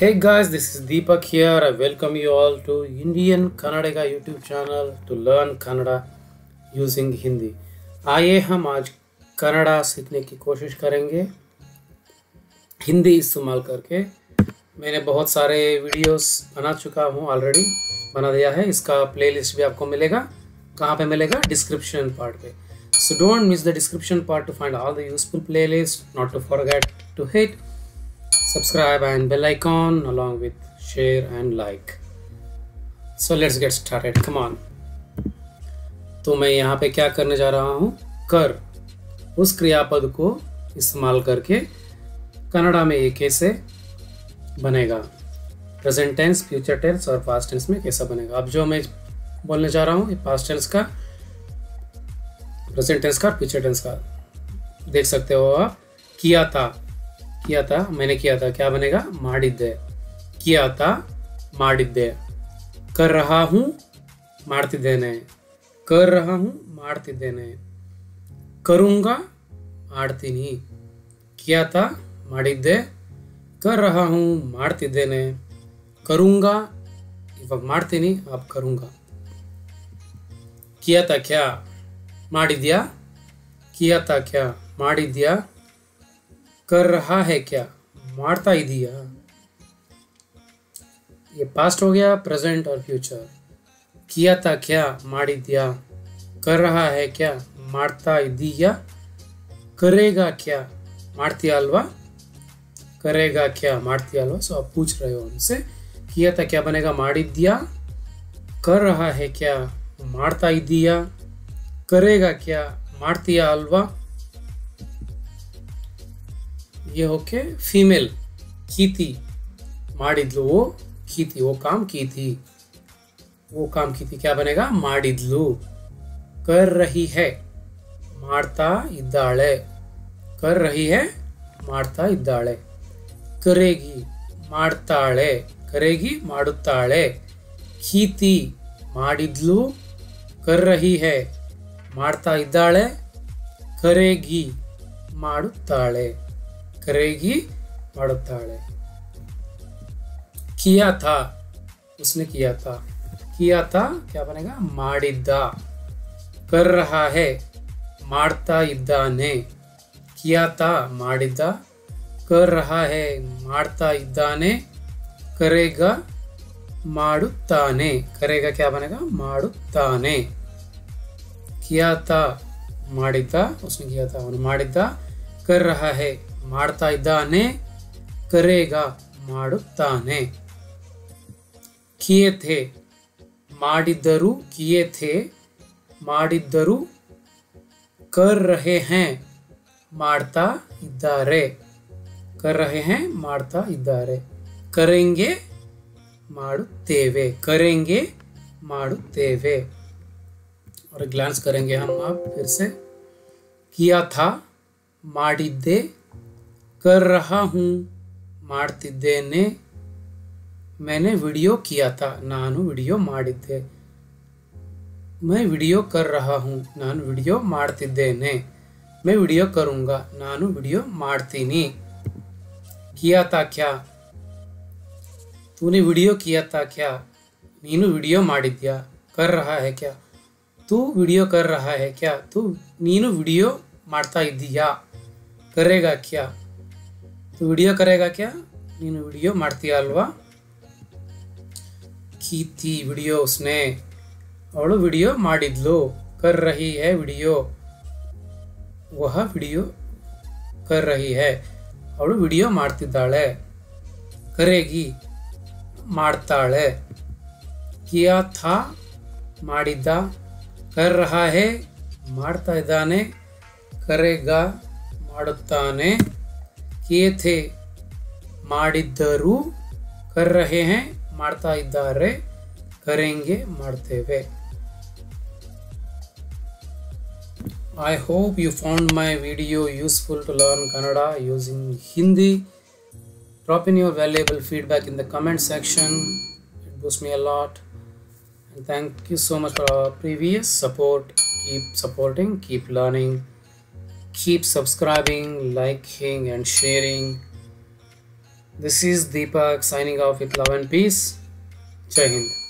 Hey guys, this is Deepak here. I welcome you all to Indian Kannada YouTube channel to learn Kannada using Hindi आइए हम आज कन्नड़ा सीखने की कोशिश करेंगे। हिंदी इस्तेमाल करके। मैंने बहुत सारे वीडियोस बना चुका हूँ ऑलरेडी बना दिया है। इसका प्लेलिस्ट भी आपको मिलेगा। कहाँ पे मिलेगा? डिस्क्रिप्शन पार्ट पे। So don't miss the description part to find all the useful playlist not to forget to hit subscribe and bell icon along with share and like. So let's get started, come on. तो मैं यहाँ पे क्या करने जा रहा हूँ? कर। उस क्रियापद को इस्तेमाल करके कन्नड़ा में ये कैसे बनेगा? प्रेजेंट टेंस फ्यूचर टेंस और पास्ट टेंस में कैसा बनेगा? अब जो मैं बोलने जा रहा हूँ पास्ट टेंस का प्रेजेंट टेंस का फ्यूचर टेंस का। देख सकते हो आप, किया था। किया था मैंने किया था क्या बनेगा ಮಾಡಿದ್ದೆ किया था ಮಾಡಿದ್ದೆ कर रहा हूँ ಮಾಡ್ತಿದ್ದೇನೆ कर रहा हूँ ಮಾಡ್ತಿದ್ದೇನೆ करूँगा ಮಾಡ್ತೀನಿ किया था ಮಾಡಿದ್ದೆ कर रहा हूँ ಮಾಡ್ತಿದ್ದೇನೆ करूँगा ಇವಾಗ ಮಾಡ್ತೀನಿ अब करूँगा किया था क्या ಮಾಡಿದ್ಯಾ किया था क्या ಮಾಡಿದ್ಯಾ कर रहा है क्या? मारता ही दिया। ये पास्ट हो गया प्रेजेंट और फ्यूचर किया था क्या? मारी दिया। कर रहा है क्या? मारता ही दिया। करेगा क्या? मारती अल्वा करेगा क्या? मारती अल्वा सो आप पूछ रहे हो उनसे किया था क्या बनेगा? मारी दिया। कर रहा है क्या? मारता ही दिया। करेगा क्या? मारती अल्वा ಓಕೆ ಫೀಮೇಲ್ ಕೀತಿ ಮಾಡಿದ್ಲು ಓ ಕೀತಿ ಓ ಕಾಮ್ ಕೀತಿ ಓ ಕಾಮ್ ಕೀತಿ ಕ್ಯಾ ಬನೆಗ ಮಾಡಿದ್ಲು ಕರ್ ರಹಿ ಹೆ ಮಾಡ್ತಾ ಇದ್ದಾಳೆ ಕರ್ ರಹಿ ಹೆ ಮಾಡ್ತಾ ಇದ್ದಾಳೆ ಕರೆಗಿ ಮಾಡ್ತಾಳೆ ಕರೆಗಿ ಮಾಡುತ್ತಾಳೆ ಕೀತಿ ಮಾಡಿದ್ಲು ಕರ್ ರಹಿ ಹೆ ಮಾಡ್ತಾ ಇದ್ದಾಳೆ ಕರೆಗಿ ಮಾಡುತ್ತಾಳೆ करेगी हड़ताल किया था। उसने किया था। किया था क्या बनेगा? माड़िद्दा कर रहा है मारता इद्दाने किया था माड़िद्दा कर रहा है मारता इद्दाने करेगा माड़ुत्ताने करेगा क्या बनेगा? माड़ुत्ताने किया था माड़िद्दा उसने किया था और माड़िद्दा कर रहा है ಮಾಡ್ತಾ ಇದ್ದಾನೆ ಕರೇಗ ಮಾಡುತ್ತಾನೆ ಕಿಯೇ ಥೇ ಮಾಡಿದ್ದರು ಕಿಯೇ ಥೇ ಮಾಡಿದ್ದರು ಕರ್ ರಹೆ ಹೇ ಮಾಡ್ತಾ ಇದ್ದಾರೆ ಕರ್ ರಹೆ ಹೇ ಮಾಡ್ತಾ ಇದ್ದಾರೆ ಕರೆಂಗೆ ಮಾಡುತ್ತೇವೆ ಕರೆಂಗೆ ಮಾಡುತ್ತೇವೆ और ग्लांस करेंगे हम आप फिर से किया था ಮಾಡಿದ್ದೆ कर रहा हूँ ಮಾಡ್ತಿದ್ದೇನೆ मैंने वीडियो किया था ನಾನು ವಿಡಿಯೋ ಮಾಡಿದ್ದೆ मैं वीडियो कर रहा हूँ ನಾನು ವಿಡಿಯೋ ಮಾಡ್ತಿದ್ದೇನೆ मैं वीडियो करूँगा ನಾನು ವಿಡಿಯೋ ಮಾಡ್ತೀನಿ किया था क्या तूने वीडियो किया था क्या ನೀನು ವಿಡಿಯೋ ಮಾಡಿದ್ಯಾ कर रहा है क्या तू वीडियो कर रहा है क्या तू ನೀನು ವಿಡಿಯೋ ಮಾಡ್ತಾ ಇದ್ದೀಯಾ ಕರೆಗಾ ಕ್ಯಾ तू ವಿಡಿಯೋ ಕರೆಗಾ ಕ್ಯಾ ನೀನು ವಿಡಿಯೋ ಮಾಡ್ತೀಯ ಅಲ್ವಾ? ಕೀರ್ತಿ ವಿಡಿಯೋ ಸ್ನೇ, ಅವಳು ವಿಡಿಯೋ ಮಾಡಿದ್ಲು. ಕರ್ ರಹಿ ಹೇ ವಿಡಿಯೋ. ವಹ ವಿಡಿಯೋ. ಕರ್ ರಹಿ ಹೇ. ಅವಳು ವಿಡಿಯೋ ಮಾಡ್ತಿದ್ದಾಳೆ. ಕರೆಗಿ ಮಾಡ್ತಾಳೆ. ಕಿಯಾ ಥಾ ಮಾಡಿದ್ದ. ಕರ್ ರಹಾ ಹೇ ಮಾಡ್ತಾ ಇದ್ದಾನೆ. ಕರೆಗ ಮಾಡುತ್ತಾನೆ. ಕಿಯೇ ಥೇ ಮಾಡಿದ್ದರು ಕರ್ ರಹೆ ಹೇ ಮಾಡ್ತಾ ಇದ್ದಾರೆ ಕರೆಂಗೆ ಮಾಡ್ತೇವೆ I hope you found my video useful to learn Kannada using Hindi. Drop in your valuable feedback in the comment section. It boosts me a lot. And thank you so much for our previous support. Keep supporting, keep learning, keep subscribing liking and sharing. This is Deepak signing off with love and peace. Jai Hind.